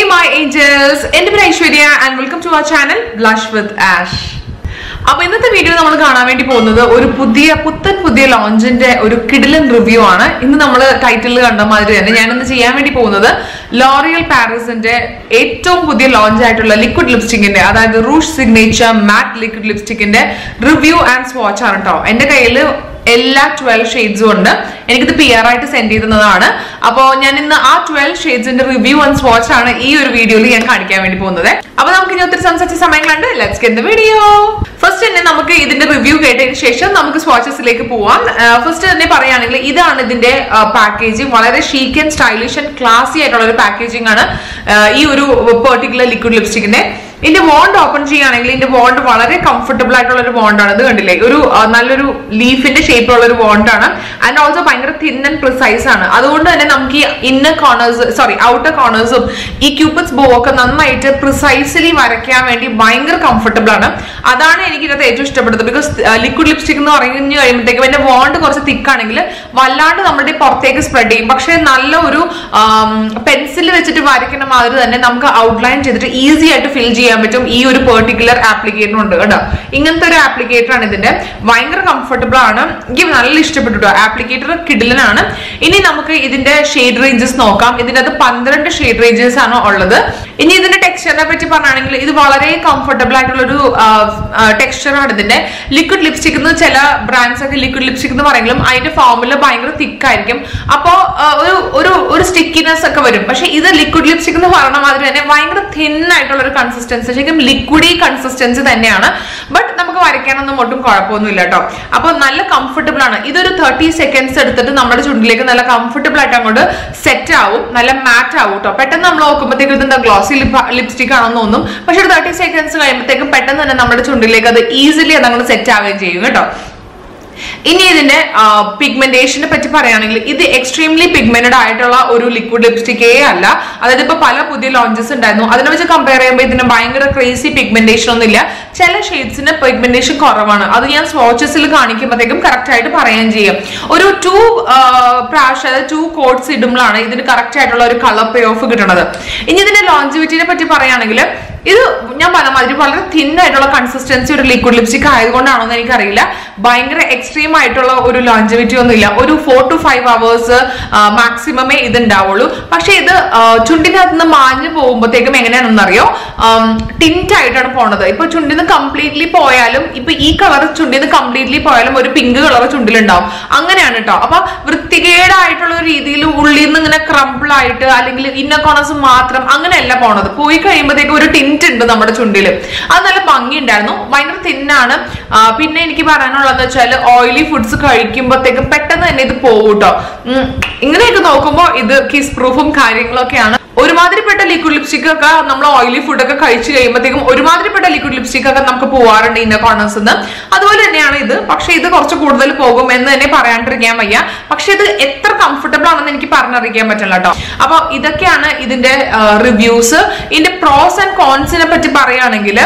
Hey my angels, എന്റെ പേര് Aishwarya and welcome to our channel blush with Ash അപ്പൊ ഇന്നത്തെ വീഡിയോ നമ്മൾ കാണാൻ വേണ്ടി പോകുന്നത് ഒരു പുതിയ പുത്തൻ പുതിയ ലോഞ്ചിന്റെ ഒരു കിഡിലൻ റിവ്യൂ ആണ്. ഇന്ന് നമ്മൾ ടൈറ്റിൽ കണ്ട മാതിരി തന്നെ ഞാൻ ഇന്ന് ചെയ്യാൻ വേണ്ടി പോകുന്നത് ലോറിയൽ പാരീസിന്റെ ഏറ്റവും പുതിയ ലോഞ്ച് ആയിട്ടുള്ള ലിക്വിഡ് ലിപ്സ്റ്റിക്കിന്റെ അതായത് റൂഷ് സിഗ്നേച്ചർ മാറ്റ് ലിക്വിഡ് ലിപ്സ്റ്റിക്കിന്റെ റിവ്യൂ ആൻഡ് സ്വാച്ച് ആണ് കേട്ടോ എന്റെ കയ്യിൽ എല്ലാ ട്വൽവ് ഷെയ്ഡ്സും ഉണ്ട്. എനിക്കിത് പി ആർ ആയിട്ട് സെൻഡ് ചെയ്തതാണ് അപ്പോ ഞാൻ ഇന്ന് ആ ട്വൽവ് ഷെയ്ഡ്സിന്റെ റിവ്യൂ ആൻഡ് സ്വാച്ച് ആണ് ഈ ഒരു വീഡിയോയിൽ ഞാൻ കാണിക്കാൻ വേണ്ടി പോകുന്നത്. അപ്പൊ നമുക്ക് ഇനി ഒത്തിരി സംസാരിച്ച സമയങ്ങളുണ്ട് let's get the video first തന്നെ നമുക്ക് ഇതിന്റെ റിവ്യൂ കേട്ടതിന് ശേഷം നമുക്ക് സ്വാച്ചസിലേക്ക് പോവാം. ഫസ്റ്റ് തന്നെ പറയുകയാണെങ്കിൽ ഇതാണ് ഇതിന്റെ പാക്കേജിങ് വളരെ chic and stylish and classy ആയിട്ടുള്ള ഒരു പാക്കേജിംഗ് ആണ് ഈ ഒരു പെർട്ടിക്കുലർ ലിക്വിഡ് ലിപ്സ്റ്റിക്കിന്റെ ഇതിന്റെ ബോണ്ട് ഓപ്പൺ ചെയ്യുകയാണെങ്കിൽ ഇതിന്റെ ബോണ്ട് വളരെ കംഫർട്ടബിൾ ആയിട്ടുള്ള ഒരു ബോണ്ടാണ് ഇത് കണ്ടില്ലേ? ഒരു നല്ലൊരു ലീഫിന്റെ ഷേപ്പിലുള്ള ഒരു ബോണ്ടാണ് ആൻഡ് ഓൾസോ ഭയങ്കര തിൻ ആൻഡ് പ്രിസൈസ് ആണ്. അതുകൊണ്ട് തന്നെ നമുക്ക് ഈ ഇന്നർ കോർണേഴ്സ് സോറി ഔട്ടർ കോർണേഴ്സും ഈ ക്യൂപ്പിഡ്സ് ബോ ഒക്കെ നന്നായിട്ട് പ്രിസൈസ്ലി വരയ്ക്കാൻ വേണ്ടി ഭയങ്കര കംഫർട്ടബിൾ ആണ്. അതാണ് എനിക്ക് ഇതിനകത്ത് ഏറ്റവും ഇഷ്ടപ്പെടുന്നത് ബിക്കോസ് ലിക്വിഡ് ലിപ്സ്റ്റിക് എന്ന് പറഞ്ഞു കഴിയുമ്പോഴത്തേക്കും എന്റെ ബോണ്ട് കുറച്ച് തിക്ക് ആണെങ്കിൽ വല്ലാണ്ട് നമ്മുടെ പുറത്തേക്ക് സ്പ്രെഡ് ചെയ്യും. പക്ഷെ നല്ല ഒരു പെൻസിൽ വെച്ചിട്ട് വരയ്ക്കുന്ന മാതിരി തന്നെ നമുക്ക് ഔട്ട്ലൈൻ ചെയ്തിട്ട് ഈസി ആയിട്ട് ഫിൽ ചെയ്യാൻ പറ്റും. ഈ ഒരു പെർട്ടിക്കുലർ ആപ്ലിക്കേറ്റർ ഉണ്ട് കേട്ടോ. ഇങ്ങനത്തെ ഒരു ആപ്ലിക്കേറ്റർ ആണ് ഇതിന്റെ. ഭയങ്കര കംഫർട്ടബിൾ ആണ്. എനിക്ക് നല്ല ഇഷ്ടപ്പെട്ടു ആപ്ലിക്കേറ്റർ കിഡിലനാണ് ഇനി നമുക്ക് ഇതിന്റെ ഷെയ്ഡ് റേഞ്ചസ് നോക്കാം. ഇതിന്റെ അത് പന്ത്രണ്ട് ഷെയ്ഡ് റേഞ്ചസ് ആണ് ഉള്ളത്. ഇനി ഇതിന്റെ ടെക്സ്ചറിനെ പറ്റി പറയുകയാണെങ്കിൽ ഇത് വളരെ കംഫർട്ടബിൾ ആയിട്ടുള്ള ഒരു ടെക്സ്ചർ ആണ് ഇതിന്റെ. ലിക്വിഡ് ലിപ്സ്റ്റിക് എന്ന് ചില ബ്രാൻഡ്സ് ഒക്കെ ലിക്വിഡ് ലിപ്സ്റ്റിക് എന്ന് പറയുമ്പോഴും അതിന്റെ ഫോമുല ഭയങ്കര തിക്ക് ആയിരിക്കും. അപ്പോ ഒരു ഒരു ഒരു സ്റ്റിക്കിനെസ് ഒക്കെ വരും. പക്ഷെ ഇത് ലിക്വിഡ് ലിപ്സ്റ്റിക് എന്ന് പറയുന്ന മാതിരി തന്നെ ഭയങ്കര തിൻ ആയിട്ടുള്ള ഒരു കൺസിസ്റ്റൻസി ശരിക്കും ലിക്വിഡി കൺസിസ്റ്റൻസി തന്നെയാണ്. ബട്ട് നമുക്ക് വരയ്ക്കാനൊന്നും ഒട്ടും കുഴപ്പമൊന്നുമില്ല കേട്ടോ അപ്പൊ നല്ല കംഫർട്ടബിൾ ആണ്. ഇതൊരു തേർട്ടി സെക്കൻഡ്സ് എടുത്തിട്ട് നമ്മുടെ ചുണ്ടിലേക്ക് നല്ല കംഫർട്ടബിൾ ആയിട്ട് അങ്ങോട്ട് സെറ്റ് ആവും. നല്ല മാറ്റ് ആവും കേട്ടോ പെട്ടെന്ന് നമ്മൾ നോക്കുമ്പോഴത്തേക്കും ഇതിന്റെ ഗ്ലോസി ലിപ്സ്റ്റിക് ആണെന്ന് തോന്നും. പക്ഷെ ഒരു തേർട്ടി സെക്കൻഡ്സ് കഴിയുമ്പോഴത്തേക്കും പെട്ടെന്ന് തന്നെ നമ്മുടെ ചുണ്ടിലേക്ക് അത് ഈസിലി അത് അങ്ങോട്ട് സെറ്റ് ആവുകയും ചെയ്യും കേട്ടോ ഇനി ഇതിന്റെ പിഗ്മെന്റേഷനെ പറ്റി പറയുകയാണെങ്കിൽ ഇത് എക്സ്ട്രീംലി പിഗ്മെന്റഡ് ആയിട്ടുള്ള ഒരു ലിക്വിഡ് ലിപ്സ്റ്റിക്കേ അല്ല. അതായത് ഇപ്പൊ പല പുതിയ ലോഞ്ചസ് ഉണ്ടായിരുന്നു. അതിനെ വെച്ച് കമ്പയർ ചെയ്യുമ്പോൾ ഇതിന് ഭയങ്കര ക്രേസി പിഗ്മെന്റേഷൻ ഒന്നും ഇല്ല. ചില ഷെയ്ഡ്സിന് പിഗ്മെന്റേഷൻ കുറവാണ്. അത് ഞാൻ സ്വാച്ചസിൽ കാണിക്കുമ്പോഴത്തേക്കും കറക്റ്റ് ആയിട്ട് പറയുകയും ചെയ്യും. ഒരു ടു പ്രാവശ്യം അതായത് ടു കോഡ്സ് ഇടുമ്പോഴാണ് ഇതിന് കറക്റ്റ് ആയിട്ടുള്ള ഒരു കളർ പേ ഓഫ് കിട്ടുന്നത് ഇനി ഇതിന്റെ ലോഞ്ചിവിറ്റിനെ പറ്റി പറയുകയാണെങ്കിൽ ഇത് ഞാൻ പറഞ്ഞ മാതിരി വളരെ തിൻ ആയിട്ടുള്ള കൺസിസ്റ്റൻസി ഒരു ലിക്വിഡ് ലിപ്സ്റ്റിക് ആയതുകൊണ്ടാണോ എന്ന് എനിക്കറിയില്ല. ഭയങ്കര എക്സ്ട്രീം ആയിട്ടുള്ള ഒരു ലോഞ്ചിവിറ്റി ഒന്നും ഇല്ല ഒരു ഫോർ ടു ഫൈവ് അവേഴ്സ് മാക്സിമമേ ഇത് ഉണ്ടാവുള്ളൂ പക്ഷെ ഇത് ചുണ്ടിനകത്ത് നിന്ന് മാഞ്ഞു പോകുമ്പോഴത്തേക്കും എങ്ങനെയാണെന്ന് അറിയോ ടിന്റ് ആയിട്ടാണ് പോണത്. ഇപ്പൊ ചുണ്ടിന്ന് കംപ്ലീറ്റ്ലി പോയാലും ഇപ്പൊ ഈ കളർ ചുണ്ടിന്ന് കംപ്ലീറ്റ്ലി പോയാലും ഒരു പിങ്ക് കളർ ചുണ്ടിലുണ്ടാവും. അങ്ങനെയാണ് കേട്ടോ അപ്പൊ വൃത്തികേടായിട്ടുള്ള രീതിയിൽ ക്രംപിൾ ആയിട്ട് അല്ലെങ്കിൽ ഇന്ന കോർണേഴ്സ് മാത്രം അങ്ങനെയല്ല പോണത്. പോയി കഴിയുമ്പോഴത്തേക്ക് ഒരു ടിന്റ് ഉണ്ട് നമ്മുടെ ചുണ്ടിൽ. അത് നല്ല ഭംഗി ഉണ്ടായിരുന്നു ഭയങ്കര തിന്നാണ് പിന്നെ എനിക്ക് പറയാനുള്ളതെന്ന് വെച്ചാൽ ഓയിലി ഫുഡ്സ് കഴിക്കുമ്പോഴത്തേക്കും പെട്ടെന്ന് തന്നെ ഇത് പോകും കേട്ടോ ഇങ്ങനെയൊക്കെ നോക്കുമ്പോൾ ഇത് കിസ് പ്രൂഫും കാര്യങ്ങളൊക്കെയാണ് ഒരുമാതിരിപ്പെട്ട ലിക്വിഡ് ലിപ്സ്റ്റിക് ഒക്കെ നമ്മൾ ഓയിലി ഫുഡ് ഒക്കെ കഴിച്ചു കഴിയുമ്പോഴത്തേക്കും ഒരുമാതിരിപ്പെട്ട ലിക്വിഡ് ലിപ്സ്റ്റിക് ഒക്കെ നമുക്ക് പോവാറുണ്ട് ഇന്ന കോർണേഴ്സ് നിന്ന് അതുപോലെ തന്നെയാണ് ഇത്. പക്ഷേ ഇത് കുറച്ച് കൂടുതൽ പോകും എന്ന് തന്നെ പറയാണ്ടിരിക്കാൻ വയ്യ. പക്ഷെ ഇത് എത്ര കംഫർട്ടബിൾ ആണെന്ന് എനിക്ക് പറഞ്ഞറിയിക്കാൻ പറ്റില്ല കേട്ടോ അപ്പൊ ഇതൊക്കെയാണ് ഇതിന്റെ റിവ്യൂസ് ഇതിന്റെ പ്രോസ് ആൻഡ് കോൺസിനെ പറ്റി പറയുകയാണെങ്കിൽ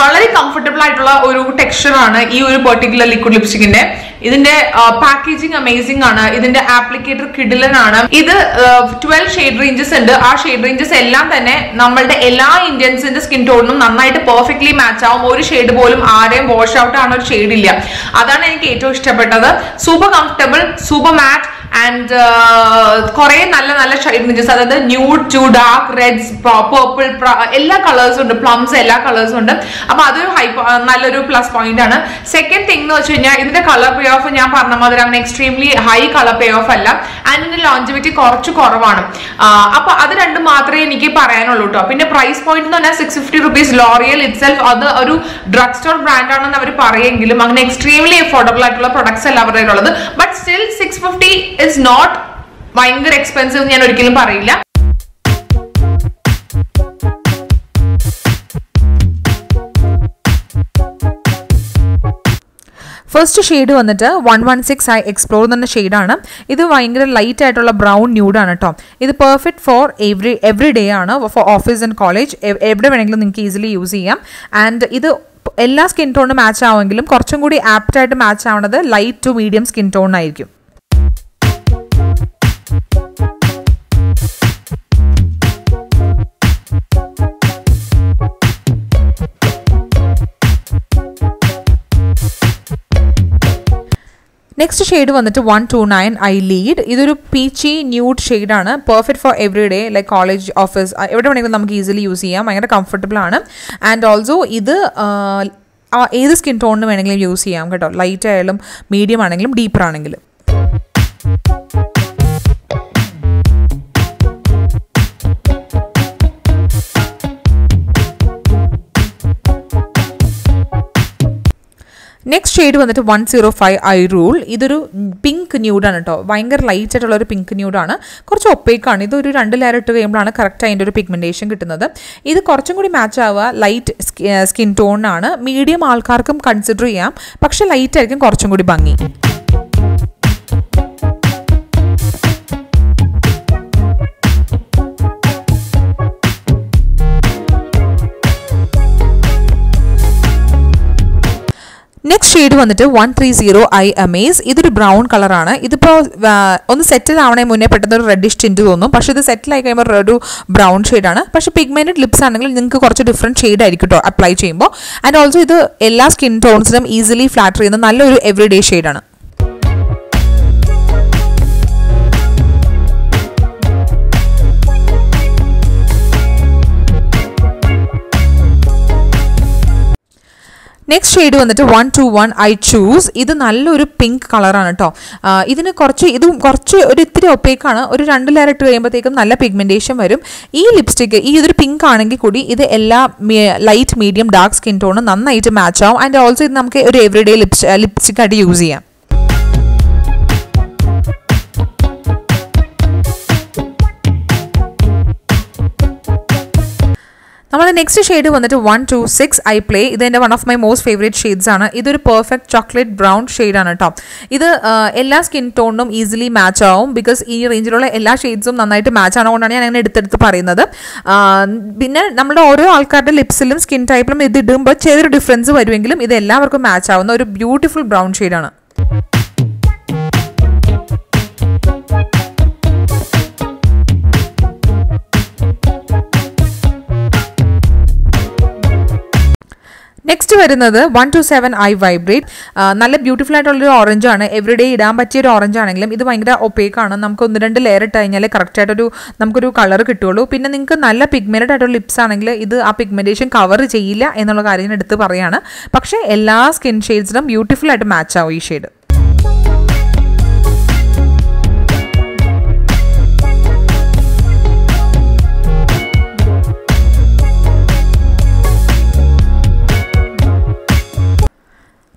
വളരെ കംഫർട്ടബിൾ ആയിട്ടുള്ള ഒരു ടെക്സ്ചർ ആണ് ഈ ഒരു പെർട്ടിക്കുലർ ലിക്വിഡ് ലിപ്സ്റ്റിക്കിന്റെ ഇതിന്റെ പാക്കേജിങ് അമേസിംഗ് ആണ്. ഇതിന്റെ ആപ്ലിക്കേറ്റർ കിഡിലൻ ആണ് ഇത് ട്വൽവ് ഷെയ്ഡ് റേഞ്ചസ് ഉണ്ട്. ആ ഷെയ്ഡ് റേഞ്ചസ് എല്ലാം തന്നെ നമ്മളുടെ എല്ലാ ഇന്ത്യൻസിന്റെ സ്കിൻ ടോണിനും നന്നായിട്ട് പെർഫെക്റ്റ്ലി മാച്ച് ആവും. ഒരു ഷെയ്ഡ് പോലും ആരെയും വാഷ് ഔട്ട് ആണ് ഒരു ഷെയ്ഡ് ഇല്ല. അതാണ് എനിക്ക് ഏറ്റവും ഇഷ്ടപ്പെട്ടത്. Super comfortable super matte and കുറെ നല്ല നല്ല ഷെയ്ഡ് മിഞ്ചസ് അതായത് nude to dark reds purple എല്ലാ കളേഴ്സും ഉണ്ട്. പ്ലംസ് എല്ലാ കളേഴ്സും ഉണ്ട്. അപ്പൊ അതൊരു ഹൈ നല്ലൊരു പ്ലസ് പോയിന്റ് ആണ്. സെക്കൻഡ് തിങ് എന്ന് വെച്ച് കഴിഞ്ഞാൽ ഇതിന്റെ കളർ പേ ഓഫ് ഞാൻ പറഞ്ഞ മാതിരി അങ്ങനെ extremely high colour payoff അല്ല. ആൻഡ് ഇതിന്റെ ലോഞ്ചിവിറ്റി കുറച്ച് കുറവാണ്. അപ്പൊ അത് രണ്ടും മാത്രമേ എനിക്ക് പറയാനുള്ളൂ കേട്ടോ പിന്നെ പ്രൈസ് പോയിന്റ് എന്ന് പറഞ്ഞാൽ six fifty rupees L'Oreal itself അത് ഒരു ഡ്രഗ് സ്റ്റോർ ബ്രാൻഡ് ആണെന്ന് അവർ പറയുമെങ്കിലും അങ്ങനെ എക്സ്ട്രീംലി അഫോർഡബിൾ ആയിട്ടുള്ള പ്രൊഡക്ട്സ് അല്ല അവരുടെ ഉള്ളത് but still six fifty is not ഭയങ്കര എക്സ്പെൻസീവ് ഞാൻ ഒരിക്കലും പറയില്ല. ഫസ്റ്റ് ഷെയ്ഡ് വന്നിട്ട് one one six I explore എന്ന ഷെയ്ഡാണ് ഇത് ഭയങ്കര ലൈറ്റ് ആയിട്ടുള്ള ബ്രൗൺ ന്യൂഡാണ് കേട്ടോ ഇത് perfect for every every day ആണ്. ഫോർ ഓഫീസ് ആൻഡ് കോളേജ് എവിടെ വേണമെങ്കിലും നിങ്ങൾക്ക് ഈസിലി യൂസ് ചെയ്യാം. ആൻഡ് ഇത് എല്ലാ സ്കിൻ ടോണും മാച്ച് ആവുമെങ്കിലും കുറച്ചും കൂടി ആപ്റ്റായിട്ട് മാച്ച് ആവുന്നത് ലൈറ്റ് ടു മീഡിയം സ്കിൻ ടോണിനായിരിക്കും നെക്സ്റ്റ് ഷെയ്ഡ് വന്നിട്ട് one two nine I lead ഇതൊരു പീച്ചി ന്യൂഡ് ഷെയ്ഡാണ് perfect for every day like college office എവിടെ വേണമെങ്കിലും നമുക്ക് ഈസിലി യൂസ് ചെയ്യാം. ഭയങ്കര കംഫർട്ടബിൾ ആണ്. ആൻഡ് ഓൾസോ ഇത് ഏത് സ്കിൻ ടോണിന് വേണമെങ്കിലും യൂസ് ചെയ്യാം കേട്ടോ. ലൈറ്റ് ആയാലും മീഡിയം ആണെങ്കിലും ഡീപ്പർ ആണെങ്കിലും. നെക്സ്റ്റ് ഷെയ്ഡ് വന്നിട്ട് one zero five I rule. ഇതൊരു പിങ്ക് ന്യൂഡാണ് കേട്ടോ ഭയങ്കര ലൈറ്റ് ആയിട്ടുള്ള ഒരു പിങ്ക് ന്യൂഡാണ് കുറച്ച് ഒപ്പേക്കാണ് ഇതൊരു രണ്ട് ലെയർ ഇട്ട് കഴിയുമ്പോഴാണ് കറക്റ്റ് അതിന്റെ ഒരു പിഗ്മെന്റേഷൻ കിട്ടുന്നത്. ഇത് കുറച്ചും കൂടി മാച്ച് ആവുക. ലൈറ്റ് സ്കിൻ ടോണാണ് മീഡിയം ആൾക്കാർക്കും കൺസിഡർ ചെയ്യാം. പക്ഷേ ലൈറ്റ് ആയിരിക്കും കുറച്ചും കൂടി ഭംഗി. ഷെയ്ഡ് വന്നിട്ട് one three zero I amaze ഇതൊരു ബ്രൗൺ കളറാണ് ഇതിപ്പോൾ ഒന്ന് സെറ്റിൽ ആവണേ മുന്നേ പെട്ടെന്ന് ഒരു റെഡിഷ് ടിന്റ് തോന്നും. പക്ഷേ ഇത് സെറ്റിൽ ആയി കഴിയുമ്പോൾ ഒരു ബ്രൗൺ ഷെയ്ഡാണ് പക്ഷേ പിഗ്മെന്റഡ് ലിപ്സ് ആണെങ്കിൽ നിങ്ങൾക്ക് കുറച്ച് ഡിഫറെന്റ് ഷെയ്ഡ് ആയിരിക്കും കേട്ടോ അപ്ലൈ ചെയ്യുമ്പോൾ ആൻഡ് ഓൾസോ ഇത് എല്ലാ സ്കിൻ ടോൺസിനും ഈസിലി ഫ്ലാറ്റർ ചെയ്യുന്ന നല്ലൊരു എവറി ഡേ ഷെയ്ഡാണ് നെക്സ്റ്റ് ഷെയ്ഡ് വന്നിട്ട് one two one I choose ഇത് നല്ലൊരു പിങ്ക് കളറാണ് കേട്ടോ ഇതിന് കുറച്ച് ഇത് കുറച്ച് ഒരു ഇത്തിരി ഒപ്പേക്കാണ് ഒരു രണ്ട് ലെയർ ഇട്ട് കഴിയുമ്പോഴത്തേക്കും നല്ല പിഗ്മെന്റേഷൻ വരും. ഈ ലിപ്സ്റ്റിക്ക് ഈ ഇതൊരു പിങ്ക് ആണെങ്കിൽ കൂടി ഇത് എല്ലാ ലൈറ്റ് മീഡിയം ഡാർക്ക് സ്കിൻ ടോണും നന്നായിട്ട് മാച്ച് ആവും. ആൻഡ് ഓൾസോ ഇത് നമുക്ക് ഒരു എവറിഡേ ലിപ്സ് ലിപ്സ്റ്റിക് ആയിട്ട് യൂസ് ചെയ്യാം. നമ്മൾ നെക്സ്റ്റ് ഷെയ്ഡ് വന്നിട്ട് one two six I play ഇത് എന്റെ one of my most favourite shades ആണ്. ഇതൊരു പെർഫെക്റ്റ് ചോക്ലേറ്റ് ബ്രൗൺ ഷെയ്ഡാണ് കേട്ടോ ഇത് എല്ലാ സ്കിൻ ടോണിനും ഈസിലി മാച്ച് ആവും ബിക്കോസ് ഈ റേഞ്ചിലുള്ള എല്ലാ ഷെയ്ഡ്സും നന്നായിട്ട് മാച്ച് ആണതുകൊണ്ടാണ് ഞാൻ അങ്ങനെ എടുത്തെടുത്ത് പറയുന്നത്. പിന്നെ നമ്മുടെ ഓരോ ആൾക്കാരുടെ ലിപ്സിലും സ്കിൻ ടൈപ്പിലും ഇത് ഇടുമ്പോൾ ചെറിയൊരു ഡിഫറൻസ് വരുമെങ്കിലും ഇത് എല്ലാവർക്കും മാച്ച് ആവുന്ന ഒരു ബ്യൂട്ടിഫുൾ ബ്രൗൺ ഷെയ്ഡാണ് നെക്സ്റ്റ് വരുന്നത് one two seven I vibrate നല്ല ബ്യൂട്ടിഫുൾ ആയിട്ടുള്ളൊരു ഓറഞ്ച് ആണ്. എവറിഡേ ഇടാൻ പറ്റിയ ഒരു ഓറഞ്ച് ആണെങ്കിലും ഇത് ഭയങ്കര ഒപ്പേക്കാണ് നമുക്ക് ഒന്ന് രണ്ട് ലെയർ ഇട്ട് കഴിഞ്ഞാൽ കറക്റ്റ് ആയിട്ടൊരു നമുക്കൊരു കളർ കിട്ടുള്ളൂ പിന്നെ നിങ്ങൾക്ക് നല്ല പിഗ്മെന്റഡ് ആയിട്ടുള്ള ലിപ്സ് ആണെങ്കിൽ ഇത് ആ പിഗ്മെന്റേഷൻ കവർ ചെയ്യില്ല എന്നുള്ള കാര്യം എടുത്ത് പറയാണ്. പക്ഷേ എല്ലാ സ്കിൻ ഷെയ്ഡ്സിനും ബ്യൂട്ടിഫുൾ ആയിട്ട് മാച്ച് ആവും ഈ ഷെയ്ഡ്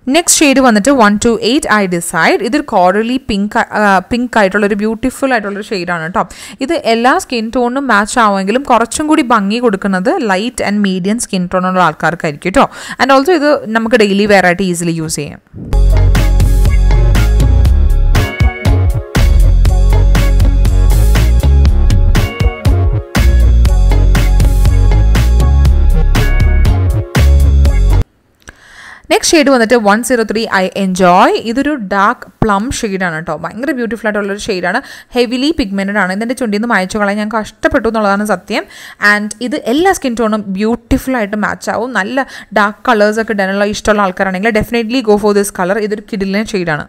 നെക്സ്റ്റ് ഷെയ്ഡ് വന്നിട്ട് one two eight I decide ഇതൊരു കോറലി പിങ്ക് പിങ്ക് ആയിട്ടുള്ള ഒരു ബ്യൂട്ടിഫുൾ ആയിട്ടുള്ളൊരു ഷെയ്ഡാണ് കേട്ടോ ഇത് എല്ലാ സ്കിൻ ടോണിനും മാച്ച് ആവുമെങ്കിലും കുറച്ചും കൂടി ഭംഗി കൊടുക്കുന്നത് ലൈറ്റ് ആൻഡ് മീഡിയം സ്കിൻ ടോണുള്ള ആൾക്കാർക്കായിരിക്കും കേട്ടോ ആൻഡ് ഓൾസോ ഇത് നമുക്ക് ഡെയിലി വെയർ ആയിട്ട് ഈസിലി യൂസ് ചെയ്യാം. നെക്സ്റ്റ് ഷെയ്ഡ് വന്നിട്ട് one zero three I enjoy ഇതൊരു ഡാർക്ക് പ്ലം ഷെയ്ഡാണ് കേട്ടോ ഭയങ്കര ബ്യൂട്ടിഫുൾ ആയിട്ടുള്ള ഒരു ഷെയ്ഡാണ് ഹെവിലി പിഗ്മെന്റഡ് ആണ്. ഇതിന്റെ ചുണ്ടിൽ നിന്ന് മായച്ചു കളയാൻ ഞാൻ കഷ്ടപ്പെട്ടു എന്നുള്ളതാണ് സത്യം. ആൻഡ് ഇത് എല്ലാ സ്കിൻ ടോണും ബ്യൂട്ടിഫുൾ ആയിട്ട് മാച്ച് ആവും. നല്ല ഡാർക്ക് കളേഴ്സൊക്കെ ഇടാനുള്ള ഇഷ്ടമുള്ള ആൾക്കാരാണെങ്കിൽ definitely go for this colour ഇതൊരു കിഡിലിന്റെ ഷെയ്ഡാണ്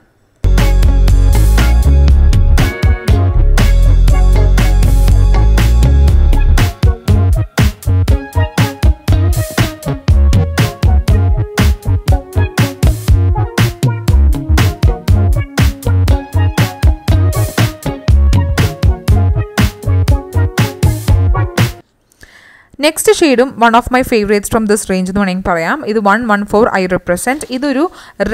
നെക്സ്റ്റ് ഷെയ്ഡും one of my favourites from this range എന്ന് വേണമെങ്കിൽ പറയാം. ഇത് one one four I represent ഇതൊരു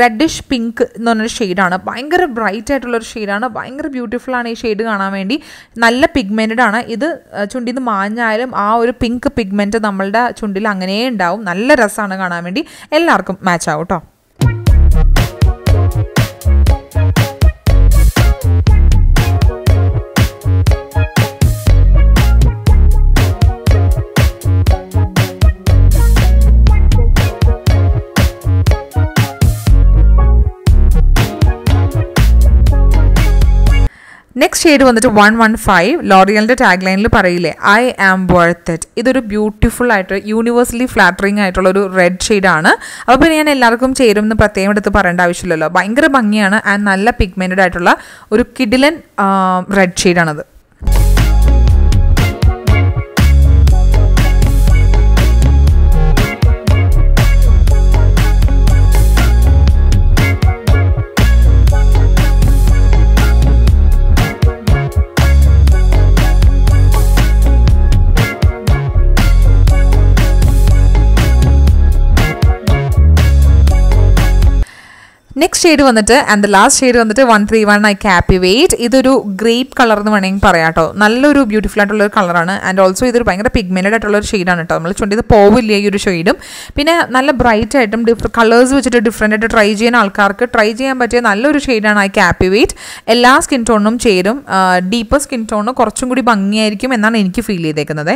റെഡിഷ് പിങ്ക് എന്ന് പറഞ്ഞൊരു ഷെയ്ഡാണ് ഭയങ്കര ബ്രൈറ്റ് ആയിട്ടുള്ളൊരു ഷെയ്ഡാണ് ഭയങ്കര ബ്യൂട്ടിഫുൾ ആണ് ഈ ഷെയ്ഡ് കാണാൻ വേണ്ടി. നല്ല പിഗ്മെന്റഡ് ആണ്. ഇത് ചുണ്ടിൽ നിന്ന് മാഞ്ഞാലും ആ ഒരു പിങ്ക് പിഗ്മെന്റ് നമ്മളുടെ ചുണ്ടിൽ അങ്ങനെ ഉണ്ടാവും. നല്ല രസമാണ് കാണാൻ വേണ്ടി. എല്ലാവർക്കും മാച്ച് ആവും കേട്ടോ നെക്സ്റ്റ് ഷെയ്ഡ് വന്നിട്ട് വൺ വൺ ഫൈവ് ലോറിയലിന്റെ ടാഗ് ലൈനിൽ പറയില്ലേ ഐ ആം വർത്ത് ഇറ്റ് ഇതൊരു ബ്യൂട്ടിഫുൾ ആയിട്ട് യൂണിവേഴ്സലി ഫ്ലാറ്ററിങ് ആയിട്ടുള്ള ഒരു റെഡ് ഷെയ്ഡാണ് അപ്പോൾ പിന്നെ ഞാൻ എല്ലാവർക്കും ചേരും എന്ന് പ്രത്യേകം എടുത്ത് പറയേണ്ട ആവശ്യമില്ലല്ലോ. ഭയങ്കര ഭംഗിയാണ് ആൻഡ് നല്ല പിഗ്മെന്റഡ് ആയിട്ടുള്ള ഒരു കിഡിലൻ റെഡ് ഷെയ്ഡാണത് ഷെയ്ഡ് വന്നിട്ട് ആൻഡ് ദ ലാസ്റ്റ് ഷെയ്ഡ് വന്നിട്ട് one three one I captivate ഇതൊരു ഗ്രേപ്പ് കളർ എന്ന് വേണമെങ്കിൽ പറയാം കേട്ടോ. നല്ലൊരു ബ്യൂട്ടിഫുൾ ആയിട്ടുള്ള ഒരു കളറാണ് ആൻഡ് ഓൾസോ ഇതൊരു ഭയങ്കര പിഗ്മെന്റഡ് ആയിട്ടുള്ള ഒരു ഷെയ്ഡാണ് കേട്ടോ. നമ്മൾ ചുണ്ടിത് പോവില്ല ഈ ഒരു ഷെയ്ഡും പിന്നെ നല്ല ബ്രൈറ്റ് ആയിട്ടും ഡിഫറെ കളേഴ്സ് വെച്ചിട്ട് ഡിഫറെന്റ് ആയിട്ട് ട്രൈ ചെയ്യുന്ന ആൾക്കാർക്ക് ട്രൈ ചെയ്യാൻ പറ്റിയ നല്ലൊരു ഷെയ്ഡാണ് ഐ ക്യാപ്പി വെയ്റ്റ് എല്ലാ സ്കിൻ ടോണിനും ചേരും. ഡീപ്പർ സ്കിൻ ടോണിന് കുറച്ചും കൂടി ഭംഗിയായിരിക്കും എന്നാണ് എനിക്ക് ഫീൽ ചെയ്തേക്കുന്നത്.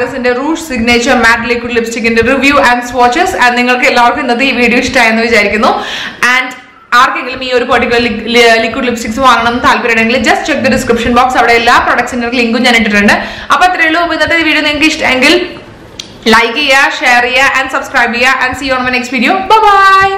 പാരസിന്റെ റൂഷ് സിഗ്നേച്ചർ മാറ്റ് ലിക്വിഡ് ലിപ്സ്റ്റിക്കിന്റെ റിവ്യൂ ആൻഡ് സ്വാച്ചസ് ആൻഡ് നിങ്ങൾക്ക് എല്ലാവർക്കും ഇന്നത്തെ ഈ വീഡിയോ ഇഷ്ടമായെന്ന് വിചാരിക്കുന്നു. ആൻഡ് ആർക്കെങ്കിലും ഈ ഒരു പെർട്ടിക്കുലർ ലിക്വിഡ് ലിപ്സ്റ്റിക്സ് വാങ്ങണം എന്ന് താല്പര്യമുണ്ടെങ്കിൽ just check the description box അവിടെ എല്ലാ പ്രൊഡക്ട്സിന്റെ ലിങ്കും ഞാൻ ഇട്ടിട്ടുണ്ട്. അപ്പൊ അത്രയേ ഉള്ളൂ. ഇന്നത്തെ വീഡിയോ നിങ്ങൾക്ക് ഇഷ്ടമെങ്കിൽ ലൈക്ക് ചെയ്യുക ഷെയർ ചെയ്യുക ആൻഡ് സബ്സ്ക്രൈബ് ചെയ്യുക. And see on my next video bye